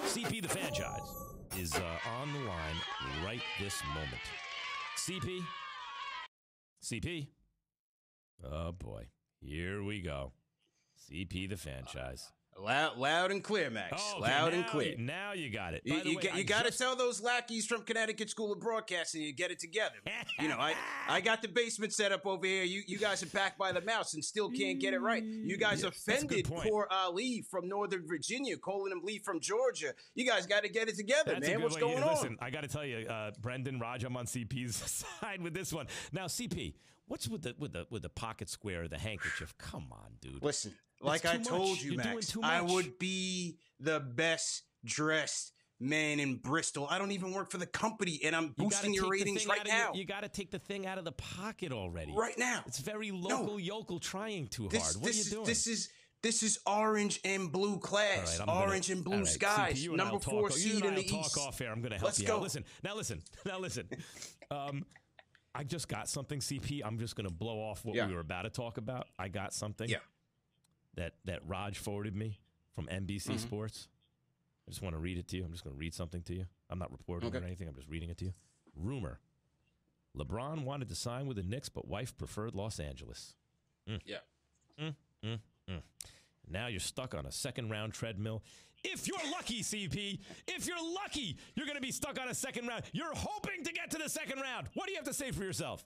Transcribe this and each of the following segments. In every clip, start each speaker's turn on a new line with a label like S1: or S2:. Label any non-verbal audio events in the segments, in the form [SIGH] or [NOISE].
S1: CP the Fanchise is uh, on the line right this moment. CP, CP. Oh boy, here we go. CP the Fanchise.
S2: Loud, loud and clear, Max.
S1: Oh, okay,
S2: loud
S1: now,
S2: and clear.
S1: Now you got it.
S2: You, you,
S1: way,
S2: get- you got to tell those lackeys from Connecticut School of Broadcasting you get it together. [LAUGHS] you know, I I got the basement set up over here. You you guys are backed by the mouse and still can't get it right. You guys
S1: Yeah, that's a good
S2: offended poor Ali from Northern Virginia, calling him Lee from Georgia. You guys got to get it together,
S1: That's
S2: man. What's
S1: way.
S2: going
S1: Yeah,
S2: on?
S1: Listen, I got to tell you, uh, Brendan Raj, I'm on CP's [LAUGHS] side with this one. Now, CP, what's with the with the with the pocket square, the handkerchief? [SIGHS] Come on, dude.
S2: Listen, like I
S1: too
S2: told you,
S1: You're
S2: Max, I would be the best dressed man in Bristol. I don't even work for the company, and I'm boosting
S1: take
S2: your ratings right
S1: of your-
S2: now.
S1: you got to take the thing out of the pocket already.
S2: Right now.
S1: It's very local yokel trying too
S2: This,
S1: hard. What
S2: this
S1: are you
S2: is
S1: doing?
S2: this is this is orange and blue class,
S1: right, I'm gonna-
S2: orange and blue
S1: right,
S2: skies, number four
S1: talk, you
S2: seed in the East.
S1: Talk off air. I'm going to help
S2: Let's
S1: you
S2: go.
S1: out. Listen, now listen, [LAUGHS] now listen. [LAUGHS] Um, I just got something, CP. I'm just going to blow off what
S2: Yeah.
S1: we were about to talk about. I got something.
S2: Yeah.
S1: That that Raj forwarded me from NBC
S2: Mm-hmm.
S1: Sports. I just want to read it to you. I'm just going to read something to you. I'm not reporting
S2: Okay.
S1: or anything. I'm just reading it to you. Rumor: LeBron wanted to sign with the Knicks, but wife preferred Los Angeles. Mm.
S2: Yeah.
S1: Mm, mm, Now you're stuck on a second round treadmill. If you're lucky, CP, if you're lucky, you're going to be stuck on a second round. You're hoping to get to the second round. What do you have to say for yourself?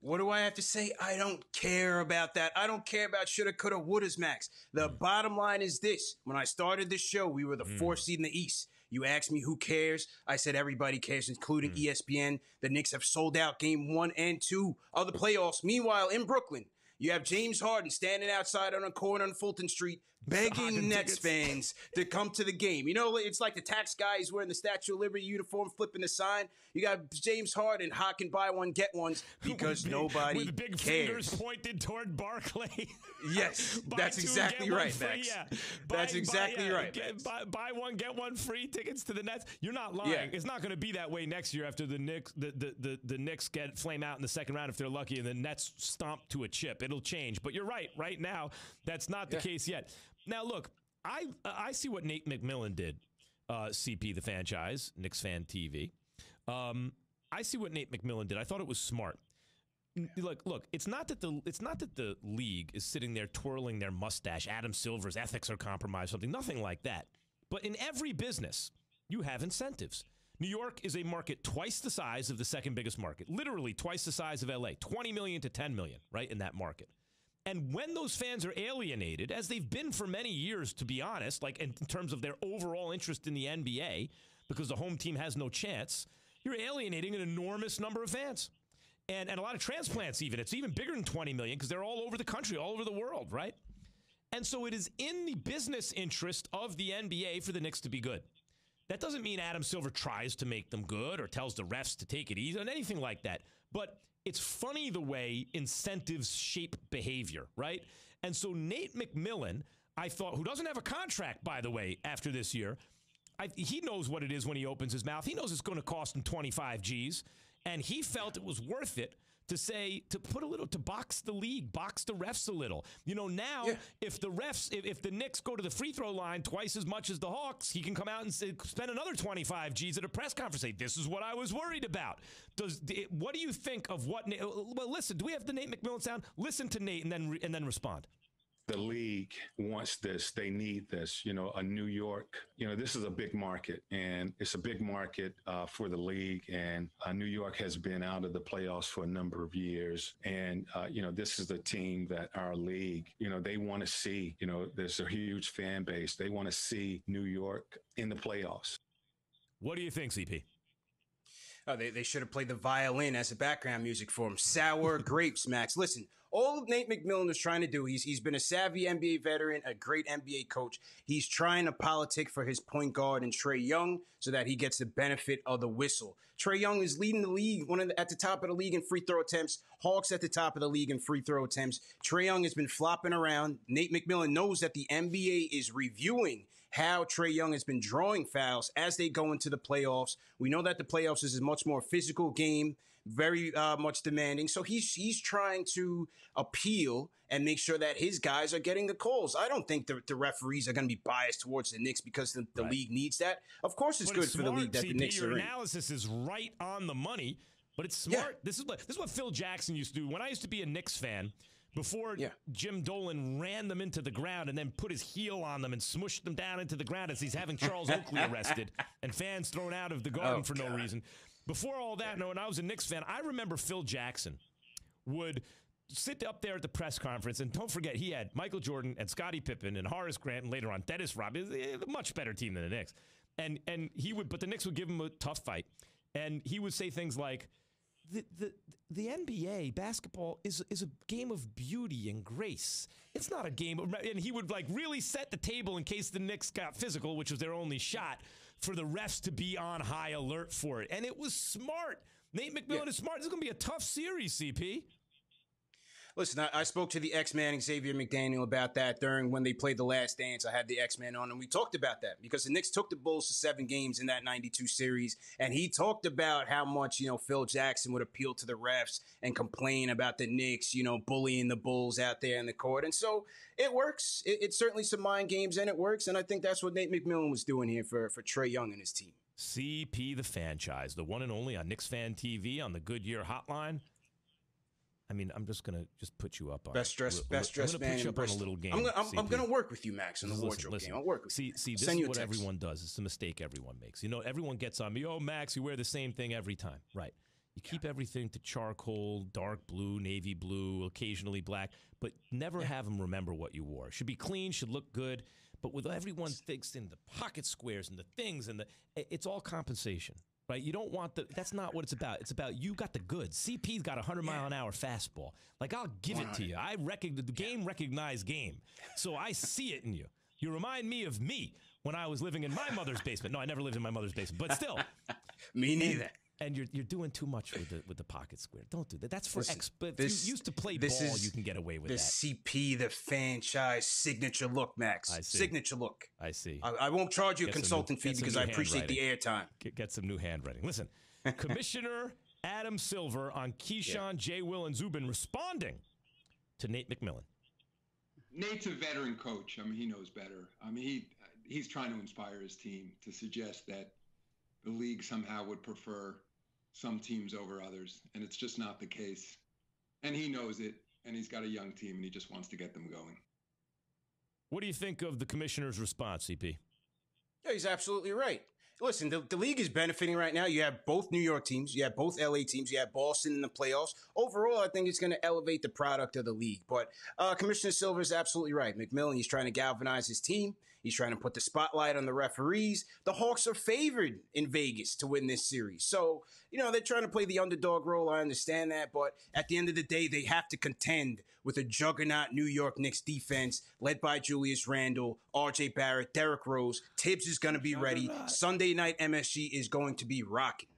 S2: What do I have to say? I don't care about that. I don't care about shoulda, coulda, wouldas, Max. The
S1: Hmm.
S2: bottom line is this: when I started this show, we were the fourth seed in the East. You asked me who cares. I said everybody cares, including
S1: Hmm.
S2: E ESPN. The Knicks have sold out game one and two of the playoffs. Meanwhile, in Brooklyn, you have James Harden standing outside on a corner on Fulton Street, begging Nets
S1: tickets.
S2: fans [LAUGHS] to come to the game. You know, it's like the tax guy is wearing the Statue of Liberty uniform, flipping the sign. You got James Harden hawking buy one get ones [LAUGHS] because
S1: With big-
S2: nobody
S1: with big
S2: cares.
S1: fingers pointed toward Barclay. [LAUGHS]
S2: Yes, that's
S1: two,
S2: exactly right,
S1: free,
S2: Max.
S1: Yeah.
S2: That's exactly right,
S1: get- buy, buy one, get one free tickets to the Nets. You're not lying.
S2: Yeah.
S1: It's not going to be that way next year after the Knicks, the, the, the, the Knicks get flame out in the second round if they're lucky, and the Nets stomp to a chip. It'll change. But you're right. Right now, that's not the
S2: Yeah.
S1: case yet. Now, look, I I see what Nate McMillan did. Uh, CP the Fanchise, Knicks fan TV. Um, I see what Nate McMillan did. I thought it was smart look, look. It's not that the it's not that the league is sitting there twirling their mustache. Adam Silver's ethics are compromised. Something, nothing like that. But in every business, you have incentives. New York is a market twice the size of the second biggest market, literally twice the size of LA, 20 million to 10 million, right in that market. And when those fans are alienated, as they've been for many years, to be honest, like in terms of their overall interest in the NBA, because the home team has no chance, you're alienating an enormous number of fans. And, and a lot of transplants even it's even bigger than 20 million because they're all over the country all over the world right? And so it is in the business interest of the nba for the knicks to be good that doesn't mean adam silver tries to make them good or tells the refs to take it easy or anything like that but it's funny the way incentives shape behavior right and so nate mcmillan i thought who doesn't have a contract by the way after this year I, he knows what it is when he opens his mouth. He knows it's going to cost him 25 G's. And he felt it was worth it to say, to put a little, to box the league, box the refs a little. You know, now,
S2: Yeah.
S1: if the refs, if, if the Knicks go to the free throw line twice as much as the Hawks, he can come out and spend another 25 G's at a press conference. Say, this is what I was worried about. Does What do you think of what, well, listen, do we have the Nate McMillan sound? Listen to Nate and then, and then respond.
S3: The league wants this. They need this. You know, a New York. You know, this is a big market, and it's a big market uh, for the league. And uh, New York has been out of the playoffs for a number of years. And uh, you know, this is the team that our league. You know, they want to see. You know, there's a huge fan base. They want to see New York in the playoffs.
S1: What do you think, CP?
S2: Oh, they, they should have played the violin as a background music for him. Sour [LAUGHS] grapes, Max. Listen, all Nate McMillan is trying to do, he's he's been a savvy NBA veteran, a great NBA coach. He's trying to politic for his point guard and Trae Young so that he gets the benefit of the whistle. Trae Young is leading the league, one of the, at the top of the league in free throw attempts. Hawks at the top of the league in free throw attempts. Trae Young has been flopping around. Nate McMillan knows that the NBA is reviewing how Trae Young has been drawing fouls as they go into the playoffs. We know that the playoffs is a much more physical game. very uh, much demanding. So he's he's trying to appeal and make sure that his guys are getting the calls. I don't think the, the referees are going to be biased towards the Knicks because the, the right. league needs that. Of course, it's but good it's for smart, the league that CP, the Knicks
S1: your
S2: are
S1: analysis is right on the money, but it's smart. Yeah. This is what this is what Phil Jackson used to do. When I used to be a Knicks fan, before yeah. Jim Dolan ran them into the ground and then put his heel on them and smushed them down into the ground as he's having Charles Oakley [LAUGHS] arrested and fans thrown out of the garden oh, for God. no reason. Before all that, no, when I was a Knicks fan, I remember Phil Jackson would sit up there at the press conference, and don't forget, he had Michael Jordan and Scottie Pippen and Horace Grant, and later on Dennis Rodman, eh, a much better team than the Knicks. And and he would, but the Knicks would give him a tough fight, and he would say things like, "The the the NBA basketball is is a game of beauty and grace. It's not a game." Of, and he would like really set the table in case the Knicks got physical, which was their only shot for the refs to be on high alert for it. And it was smart. Nate McMillan yeah. is smart. This is going to be a tough series, CP.
S2: Listen, I, I spoke to the X Man Xavier McDaniel about that during when they played the last dance. I had the X Man on, and we talked about that because the Knicks took the Bulls to seven games in that 92 series. And he talked about how much, you know, Phil Jackson would appeal to the refs and complain about the Knicks, you know, bullying the Bulls out there in the court. And so it works. It, it's certainly some mind games, and it works. And I think that's what Nate McMillan was doing here for, for Trae Young and his team.
S1: CP the Fanchise, the one and only on Knicks Fan TV on the Goodyear Hotline. I mean, I'm just gonna just put you up on
S2: best dress, best dress man. Put you up on a little game. I'm gonna, I'm, I'm gonna work with you, Max, in the listen, wardrobe listen. game. I'll work with
S1: see,
S2: you.
S1: See, this is what everyone does. It's a mistake everyone makes. You know, everyone gets on me. Oh, Max, you wear the same thing every time, right? You keep yeah. everything to charcoal, dark blue, navy blue, occasionally black, but never yeah. have them remember what you wore. Should be clean, should look good, but with everyone fixed in the pocket squares and the things and the, it's all compensation right? You don't want the. That's not what it's about. It's about you got the goods. CP's got a hundred mile an hour fastball. Like I'll give it to you. I reckon the game recognize game, so I see it in you. You remind me of me when I was living in my mother's basement. No, I never lived in my mother's basement, but still. [LAUGHS]
S2: me neither
S1: and you're you're doing too much with the with the pocket square. Don't do that. That's for Listen, ex. But this, if you used to play ball, is, you can get away with
S2: the
S1: that.
S2: CP, the Fanchise signature look, Max. I see. Signature look.
S1: I see.
S2: I, I won't charge you get a consultant new, fee because I appreciate the airtime.
S1: Get, get some new handwriting. Listen, [LAUGHS] Commissioner Adam Silver on Keyshawn, yeah. J. Will, and Zubin responding to Nate McMillan.
S4: Nate's a veteran coach. I mean, he knows better. I mean, he he's trying to inspire his team to suggest that the league somehow would prefer some teams over others, and it's just not the case. And he knows it, and he's got a young team, and he just wants to get them going.
S1: What do you think of the commissioner's response, CP?
S2: Yeah, he's absolutely right. Listen, the, the league is benefiting right now. You have both New York teams, you have both LA teams, you have Boston in the playoffs. Overall, I think it's going to elevate the product of the league. But uh, Commissioner Silver is absolutely right. McMillan, he's trying to galvanize his team. He's trying to put the spotlight on the referees. The Hawks are favored in Vegas to win this series. So, you know, they're trying to play the underdog role. I understand that. But at the end of the day, they have to contend with a juggernaut New York Knicks defense led by Julius Randle, RJ Barrett, Derrick Rose. Thibs is going to be ready. Sunday night MSG is going to be rocking.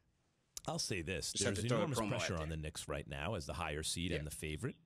S1: I'll say this: Just there's enormous pressure on the Knicks right now as the higher seed yeah. and the favorite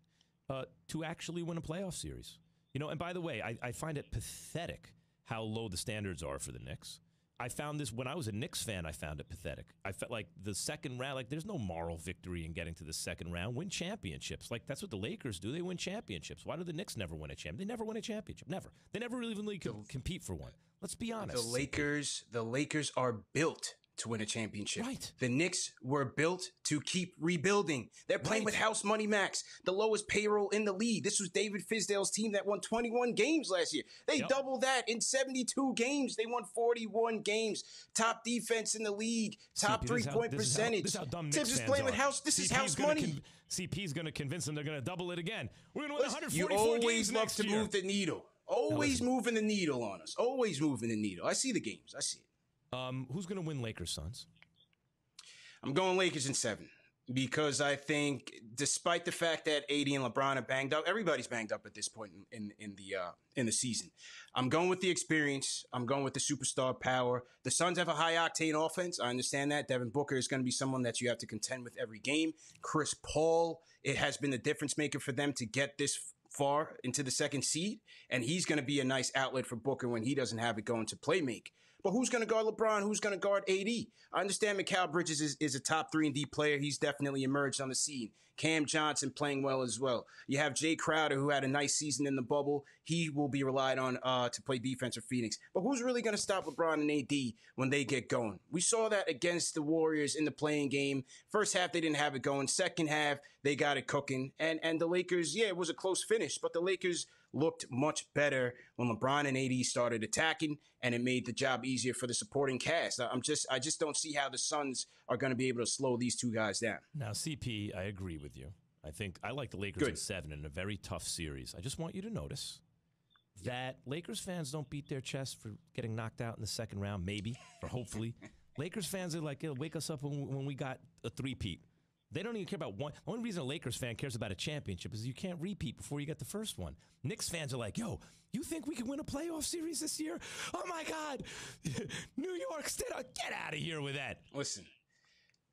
S1: uh, to actually win a playoff series. You know, and by the way, I, I find it pathetic how low the standards are for the Knicks. I found this when I was a Knicks fan. I found it pathetic. I felt like the second round, like there's no moral victory in getting to the second round. Win championships, like that's what the Lakers do. They win championships. Why do the Knicks never win a champ? They never win a championship. Never. They never really even com- compete for one. Let's be honest.
S2: The Lakers, the Lakers are built to win a championship.
S1: Right.
S2: The Knicks were built to keep rebuilding. They're playing right. with house money max, the lowest payroll in the league. This was David Fizdale's team that won 21 games last year. They yep. doubled that in 72 games. They won 41 games. Top defense in the league, top three point percentage.
S1: This is how, dumb Thibs is playing are. with house. This CP's is house money. Con- CP's going to convince them they're going to double it again. We're going to win 144
S2: You always
S1: love
S2: to
S1: year.
S2: move the needle. Always moving the needle on us. Always moving the needle. I see the games. I see it.
S1: Um, who's going to win Lakers Suns?
S2: I'm going Lakers in seven because I think, despite the fact that AD and LeBron are banged up, everybody's banged up at this point in in, in the uh, in the season. I'm going with the experience. I'm going with the superstar power. The Suns have a high octane offense. I understand that. Devin Booker is going to be someone that you have to contend with every game. Chris Paul, it has been the difference maker for them to get this far into the second seed, and he's going to be a nice outlet for Booker when he doesn't have it going to play make. But who's going to guard LeBron? Who's going to guard AD? I understand Mikal Bridges is, is a top three and D player. He's definitely emerged on the scene. Cam Johnson playing well as well. You have Jae Crowder, who had a nice season in the bubble. He will be relied on uh, to play defense for Phoenix. But who's really going to stop LeBron and AD when they get going? We saw that against the Warriors in the play-in game. First half, they didn't have it going. Second half, they got it cooking. And and the Lakers, yeah, it was a close finish, but the Lakers looked much better when LeBron and AD started attacking, and it made the job easier for the supporting cast. I'm just, I just don't see how the Suns are going to be able to slow these two guys down.
S1: Now, CP, I agree with you. I think I like the Lakers
S2: Good.
S1: in seven in a very tough series. I just want you to notice that Lakers fans don't beat their chest for getting knocked out in the second round, maybe, or hopefully. [LAUGHS] Lakers fans are like, "It'll wake us up when, when we got a three-peat. They don't even care about one. The only reason a Lakers fan cares about a championship is you can't repeat before you get the first one. Knicks fans are like, yo, you think we can win a playoff series this year? Oh my God. [LAUGHS] New York State, get out of here with that.
S2: Listen,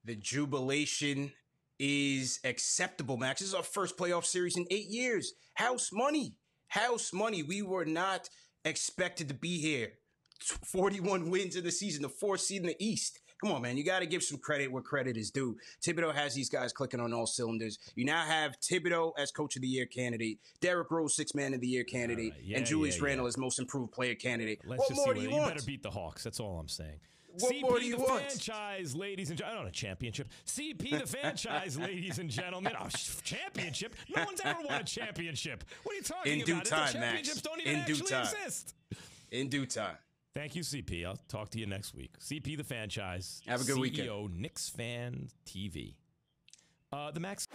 S2: the jubilation is acceptable, Max. This is our first playoff series in eight years. House money. House money. We were not expected to be here. 41 wins in the season, the fourth seed in the East. Come on, man. You got to give some credit where credit is due. Thibodeau has these guys clicking on all cylinders. You now have Thibodeau as coach of the year candidate, Derrick Rose, six man of the year candidate,
S1: right. Yeah,
S2: and Julius
S1: yeah,
S2: Randle
S1: yeah.
S2: as most improved player candidate.
S1: Let's
S2: what
S1: just
S2: more
S1: see
S2: do you
S1: what,
S2: want?
S1: better beat the Hawks. That's all I'm saying.
S2: What
S1: CP
S2: more do you
S1: the
S2: want?
S1: Fanchise, ladies and gentlemen. I don't know, a championship. CP the [LAUGHS] Fanchise, ladies and gentlemen. Oh, sh- championship? No one's ever won a championship. What are you talking
S2: In
S1: about?
S2: due
S1: The
S2: time, Max.
S1: don't even
S2: In due
S1: actually
S2: time.
S1: exist.
S2: In due time.
S1: Thank you, CP. I'll talk to you next week. CP the Fanchise.
S2: Have a good
S1: CEO,
S2: weekend.
S1: Knicks fan TV. Uh, the Max.